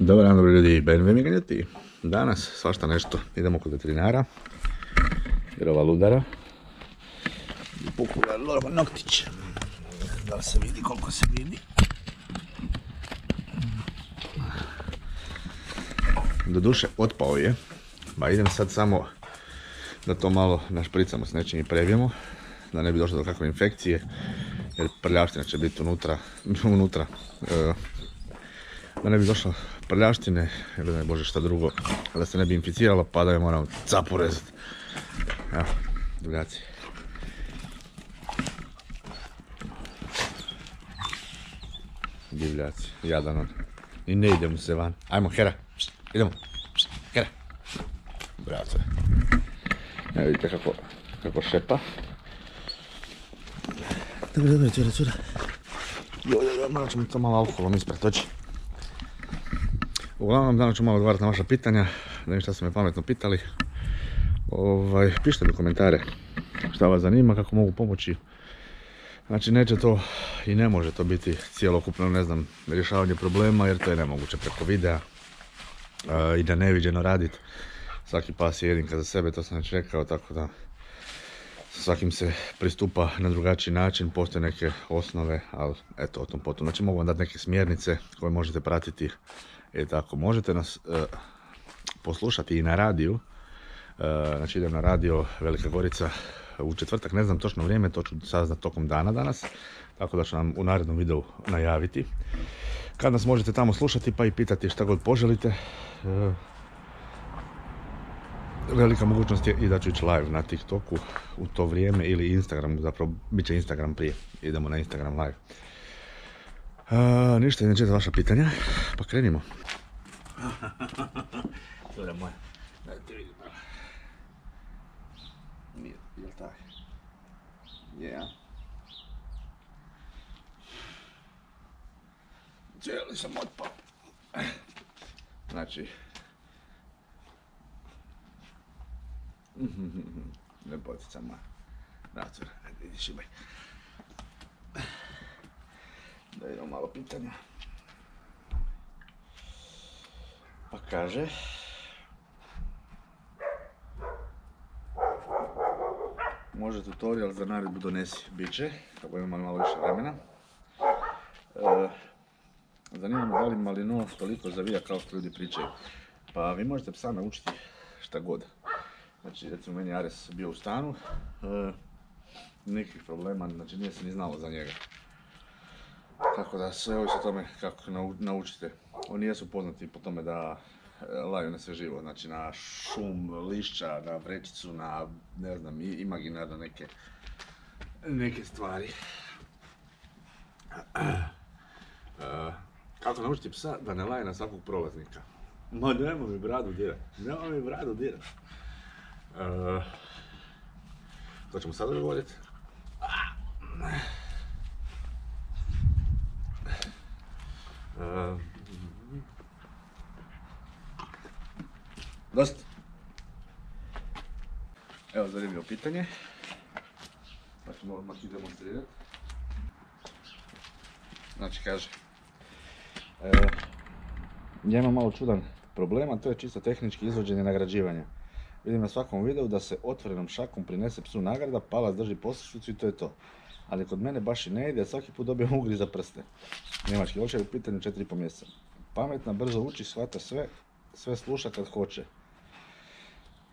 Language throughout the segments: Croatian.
Dobar dan, dobro ljudi, BMW Miganjati. Danas svašta nešto, idemo kod veterinara. Jer ova ludara. I pukula Lorova noktić. Da li se vidi koliko se vidi? Do duše otpao je. Pa idem sad samo da to malo našpricamo s nečim i prebijemo. Da ne bi došlo do kakve infekcije. Jer prljavština će biti unutra. unutra. e, da ne bi došlo prljavštine ili ne bože šta drugo, da se ne bi inficiralo pa da je moram capu rezat. Evo, drugaci. Divljaci, jadan on. I ne ide mu se van. Ajmo, Hera, Pšt, idemo. Pšt, Hera. Brate. Evo vidite kako, kako šepa. Dobro, dobro, cura, cura. Joj, joj, malo ćemo to malo alkoholom ispretoći. Uglavnom, danas ću malo odgovarati na vaša pitanja, da vidim šta ste me pametno pitali. Ovaj, pišite mi komentare šta vas zanima, kako mogu pomoći. Znači, neće to i ne može to biti cijelokupno, ne znam, rješavanje problema, jer to je nemoguće preko videa i da neviđeno radit. Svaki pas je jedinka za sebe, to sam već rekao, tako da svakim se pristupa na drugačiji način, postoje neke osnove, ali eto, o tom potom. Znači mogu vam dati neke smjernice koje možete pratiti i tako. Možete nas e, poslušati i na radiju, E, znači idem na radio Velika Gorica u četvrtak, ne znam točno vrijeme, to ću saznat tokom dana danas, tako da ću vam u narednom videu najaviti. Kad nas možete tamo slušati pa i pitati šta god poželite, e, velika mogućnost je i da ću ići live na TikToku u to vrijeme ili Instagramu, zapravo bit će Instagram prije, idemo na Instagram live. Ništa, inače za vaša pitanja, pa krenimo. Cura moja, dajte vidim malo. Nije, jel? Je, ja. Cijeli sam otpao. Znači... Ma. Da, cura, ajde, šibaj. Da idemo malo pitanja. Pa kaže... Može tutorial za naredbu donesi, bit će, kako imamo malo više vremena. E, zanima me da li malino toliko zavija kao što ljudi pričaju. Pa vi možete psa naučiti šta god. Znači, recimo meni Ares bio u stanu, e, problema, znači nije se ni znalo za njega. Tako da sve ovisi o tome kako nau- naučite. Oni jesu poznati po tome da e, laju na sve živo, znači na šum, lišća, na vrećicu, na ne znam, imaginarno neke, neke stvari. E, kako naučiti psa da ne laje na svakog prolaznika? Ma nemoj mi bradu dirat, nemoj mi bradu dirat. E, to ćemo sad odgovoriti. E, Dosta. Evo zanimljivo pitanje. Pa ćemo odmah i demonstrirati. Znači kaže, e, ja imam malo čudan problem, a to je čisto tehnički izvođenje nagrađivanja. Vidim na svakom videu da se otvorenom šakom prinese psu nagrada, palac drži poslušnicu i to je to. Ali kod mene baš i ne ide, svaki put dobijem ugri za prste. Njemački očaj u pitanju 4,5 mjeseca. Pametna, brzo uči, shvata sve, sve sluša kad hoće.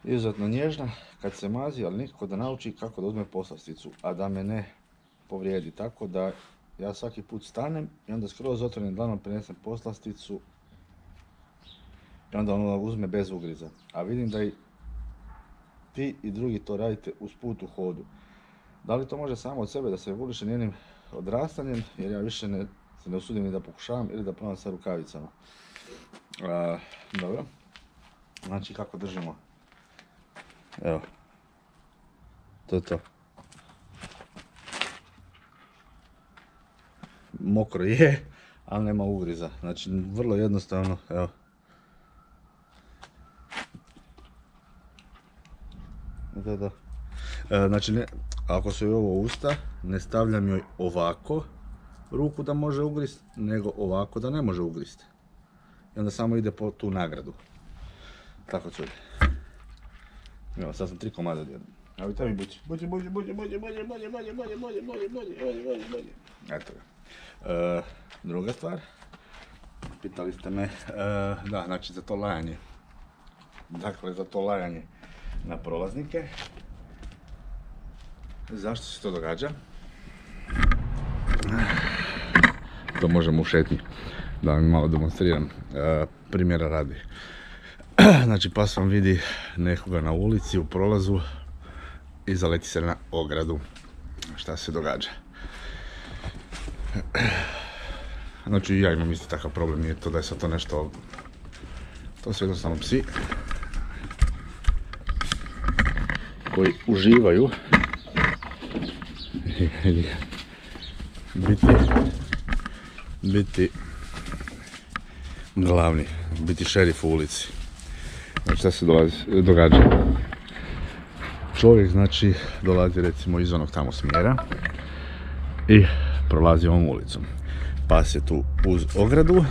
Izuzetno nježna kad se mazi, ali nikako da nauči kako da uzme poslasticu, a da me ne povrijedi. Tako da ja svaki put stanem i onda skroz otvorenim dlanom prinesem poslasticu i onda ona uzme bez ugriza. A vidim da i ti i drugi to radite uz put u hodu. Da li to može samo od sebe da se reguliše njenim odrastanjem, jer ja više ne, se ne usudim ni da pokušavam ili da probam sa rukavicama. A, dobro. Znači kako držimo. Evo. To je to. Mokro je, ali nema ugriza. Znači vrlo jednostavno, evo. Da, da. E, znači, ne, ako su joj ovo usta, ne stavljam joj ovako ruku da može ugrist, nego ovako da ne može ugrist. i onda samo ide po tu nagradu. Tako curi. Evo, sad sam tri komada odjednom. Evo i tebi bući. Bući, bući, bući, bući, bući, bući, bući, bući, bući, bući, bući, bući, bući, bući. Eto ga. E, druga stvar. Pitali ste me, e, da, znači za to lajanje. Dakle, za to lajanje na prolaznike. Zašto se to događa? To možemo u šetnji. Da vam malo demonstriram. E, primjera radi. Znači pas vam vidi nekoga na ulici u prolazu i zaleti se na ogradu. Šta se događa? Znači ja imam isto takav problem, nije to da je sad to nešto... To su jednostavno psi koji uživaju biti biti glavni, biti šerif u ulici. Znači šta se dolazi, događa? Čovjek znači dolazi recimo iz onog tamo smjera i prolazi ovom ulicom. Pas je tu uz ogradu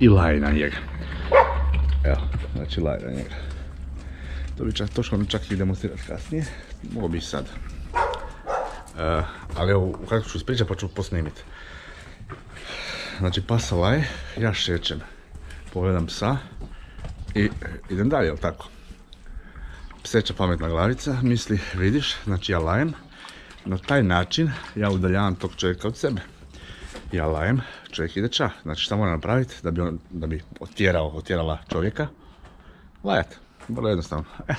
i laje na njega. Evo, znači laje na njega. To bi čak, to vam čak i demonstrirati kasnije. Mogu bi sad. E, ali evo, kako ću ispričati pa ću posnimiti. Znači pasa laje, ja šećem. Pogledam psa i idem dalje, jel tako? Pseća pametna glavica misli, vidiš, znači ja lajem. Na taj način ja udaljavam tog čovjeka od sebe. Ja lajem, čovjek ide ča. Znači šta moram napraviti da bi, on, da bi otjerao, otjerala čovjeka? Lajat, vrlo jednostavno. Eh.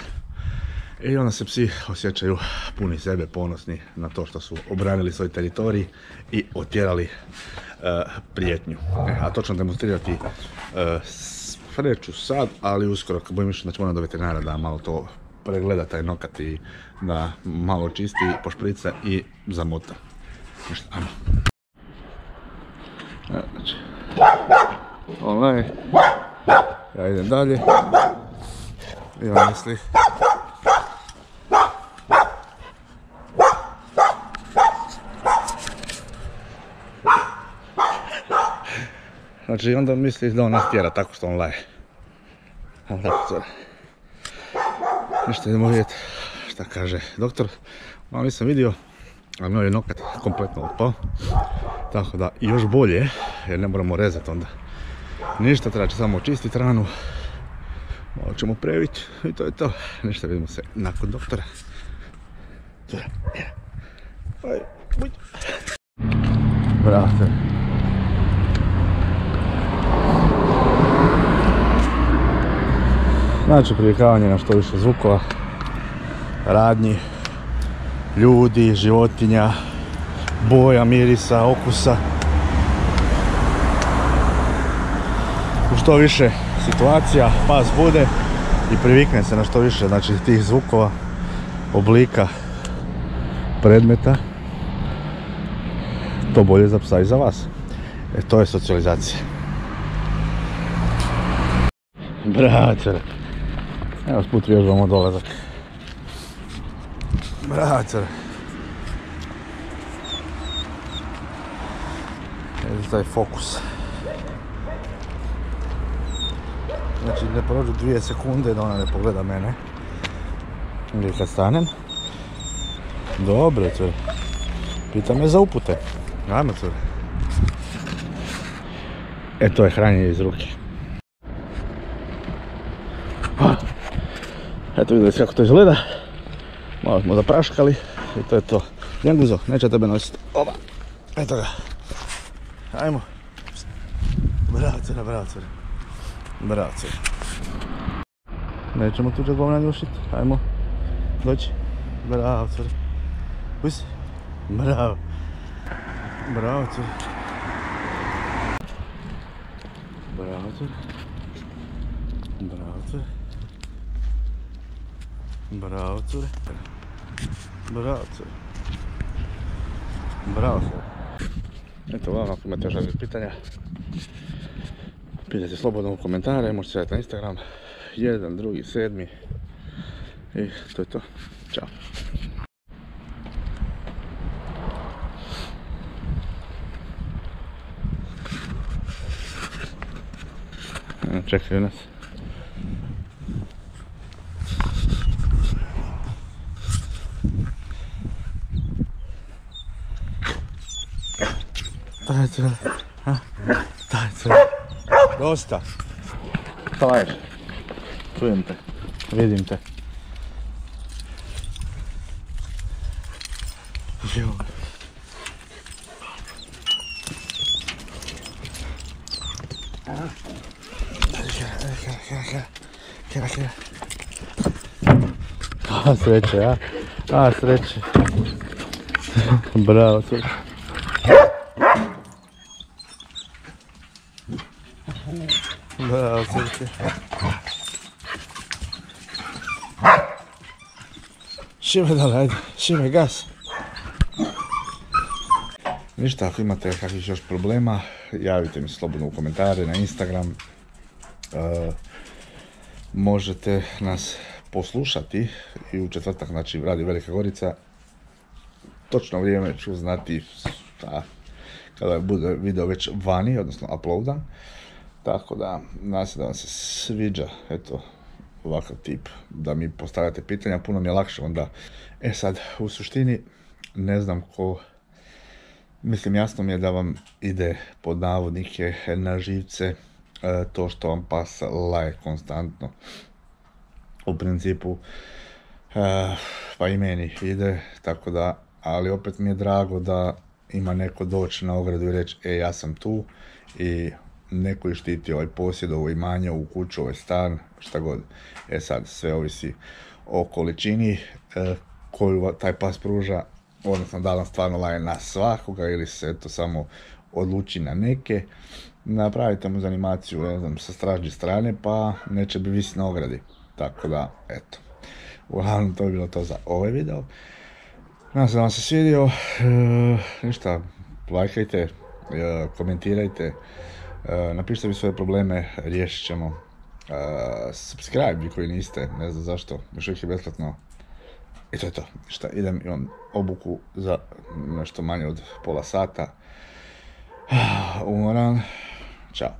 I onda se psi osjećaju puni sebe, ponosni na to što su obranili svoj teritorij i otjerali uh, prijetnju. E, a to ću demonstrirati uh, reću sad, ali uskoro kad budem išao, znači moram do veterinara da malo to pregleda taj nokat i da malo čisti, pošprica i zamota. Ništa, ajmo. E, znači, onaj, ja idem dalje. On misli, Znači onda misli da on nas tjera tako što on laje. Ali tako. Ništa idemo vidjeti šta kaže doktor. Malo nisam vidio, ali moj je nokat kompletno otpao. Tako da još bolje, jer ne moramo rezati onda. Ništa, treba će samo očistiti ranu. Malo ćemo previti i to je to. Ništa, vidimo se nakon doktora. Brate. Znači privikavanje na što više zvukova, radnji, ljudi, životinja, boja, mirisa, okusa. U što više situacija, pas bude i privikne se na što više znači, tih zvukova, oblika, predmeta. To bolje za psa i za vas. E to je socijalizacija. Brate, Evo sput vježbamo dolazak. Bracer. Evo taj fokus. Znači ne prođu dvije sekunde da ona ne pogleda mene. Ili kad stanem. Dobro, cure. Pita me za upute. Ajmo, cure. E, to je hranjenje iz ruke. Eto vidjeli kako to izgleda. Malo smo zapraškali i to je to. Ljenguzo, neće tebe nositi. Oba. Eto ga. Ajmo. Bravo cura, bravo cura. Bravo cura. Nećemo tuđe govna njušiti. Ajmo. Doći. Bravo cura. Usi. Bravo. Bravo cura. Bravo. Bravo. Bravo, cure. Bravo, cure. Bravo, cure. Eto vam, ako imate još različite pitanja, pitajte slobodno u komentare, možete se na Instagram, jedan, drugi, sedmi. I to je to. Ćao. čekaju nas. Daj a? Daj se. Dosta. Staješ. Čujem te. Vidim te. Kjera, kjera. A, sreće, a? A, sreće. Bravo, sreće. Šime dole, ajde. Šime, gas. Ništa, ako imate kakvih još problema, javite mi slobodno u komentare na Instagram. E, možete nas poslušati i u četvrtak, znači radi Velika Gorica. Točno vrijeme ću znati kada bude video već vani, odnosno uploadan. Tako da, nadam da vam se sviđa, eto, ovakav tip, da mi postavljate pitanja, puno mi je lakše onda. E sad, u suštini, ne znam ko, mislim jasno mi je da vam ide pod navodnike na živce e, to što vam pas laje konstantno. U principu, e, pa i meni ide, tako da, ali opet mi je drago da ima neko doći na ogradu i reći, e, ja sam tu i neko je štiti ovaj posjed, ovo imanje, ovu kuću, ovaj stan, šta god. E sad, sve ovisi o količini e, koju taj pas pruža, odnosno da li stvarno laje na svakoga ili se to samo odluči na neke. Napravite mu za animaciju, ne znam, sa stražnje strane, pa neće bi visi na ogradi. Tako da, eto. Uglavnom, to je bilo to za ovaj video. Nadam se da vam se svidio. E, ništa, lajkajte, e, komentirajte. E, napišite mi svoje probleme, riješit ćemo. Uh, subscribe vi koji niste, ne znam zašto, još uvijek je besplatno. I to je to. Šta, idem, imam obuku za nešto manje od pola sata. Umoran. Ćao.